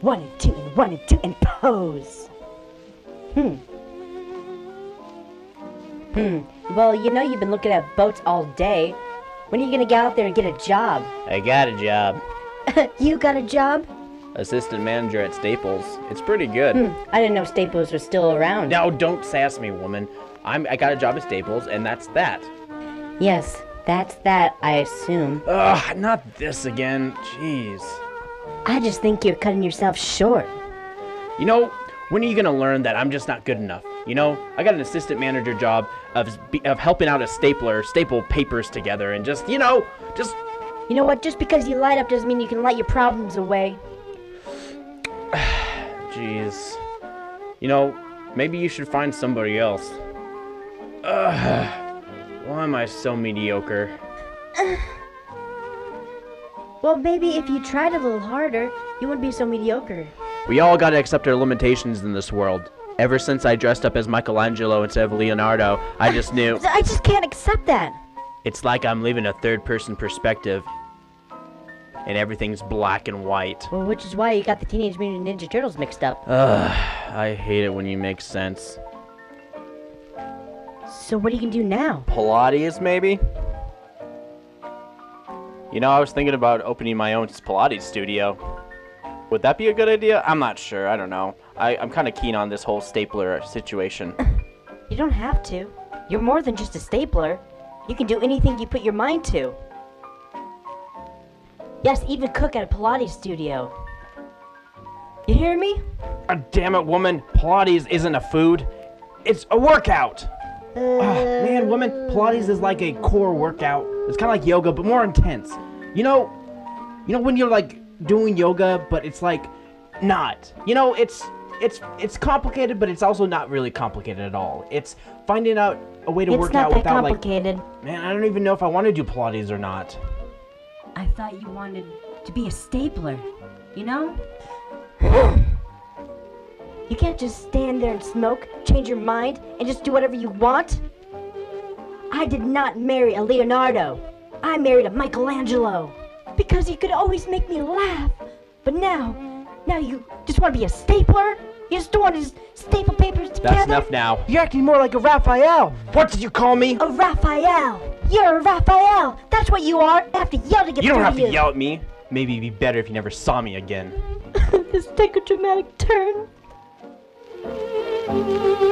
One and two and one and two and pose. Hmm. Hmm. Well, you know you've been looking at boats all day. When are you gonna get out there and get a job? I got a job. you got a job? Assistant manager at Staples. It's pretty good. Hmm. I didn't know Staples was still around. Now, don't sass me, woman. I'm, I got a job at Staples, and that's that. Yes, that's that, I assume. Ugh, not this again. Jeez. I just think you're cutting yourself short. You know, when are you gonna learn that I'm just not good enough? You know, I got an assistant manager job of of helping out a stapler, staple papers together, and just you know, just You know what? Just because you light up doesn't mean you can light your problems away. jeez. You know, maybe you should find somebody else. Ugh, why am I so mediocre? Well, maybe if you tried a little harder, you wouldn't be so mediocre. We all gotta accept our limitations in this world. Ever since I dressed up as Michelangelo instead of Leonardo, I just knew I just can't accept that. it's like I'm living a third person perspective. And everything's black and white. Well, which is why you got the Teenage Mutant Ninja Turtles mixed up. Ugh, I hate it when you make sense. So what are you gonna do now? Pilates, maybe? You know, I was thinking about opening my own Pilates studio. Would that be a good idea? I'm not sure. I don't know. I, I'm kind of keen on this whole stapler situation. You don't have to. You're more than just a stapler. You can do anything you put your mind to. Yes, even cook at a Pilates studio. You hear me? God damn it, woman. Pilates isn't a food. It's a workout. Uh, man, woman, Pilates is like a core workout. It's kind of like yoga, but more intense. You know, you know when you're like doing yoga, but it's like not. You know, it's it's it's complicated, but it's also not really complicated at all. It's finding out a way to it's work out without like, complicated. man, I don't even know if I want to do Pilates or not. I thought you wanted to be a stapler. You know? you can't just stand there and smoke, change your mind, and just do whatever you want. I did not marry a Leonardo. I married a Michelangelo. Because he could always make me laugh. But now, now you just want to be a stapler? You just don't want to just staple papers together? That's enough now. You're acting more like a Raphael. What did you call me? A Raphael. You're a Raphael. That's what you are. I have to yell to get You don't through have to you. yell at me. Maybe it'd be better if you never saw me again. this take a dramatic turn. Música